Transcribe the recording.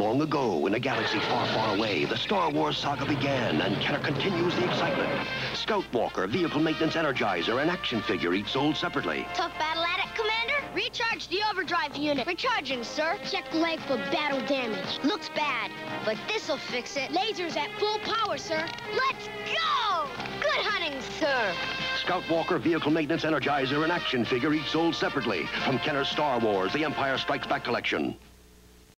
Long ago, in a galaxy far, far away, the Star Wars saga began, and Kenner continues the excitement. Scout Walker, Vehicle Maintenance Energizer, and action figure each sold separately. Tough battle at it, Commander? Recharge the overdrive unit. Recharging, sir. Check leg for battle damage. Looks bad, but this'll fix it. Lasers at full power, sir. Let's go! Good hunting, sir. Scout Walker, Vehicle Maintenance Energizer, and action figure each sold separately from Kenner's Star Wars, The Empire Strikes Back collection.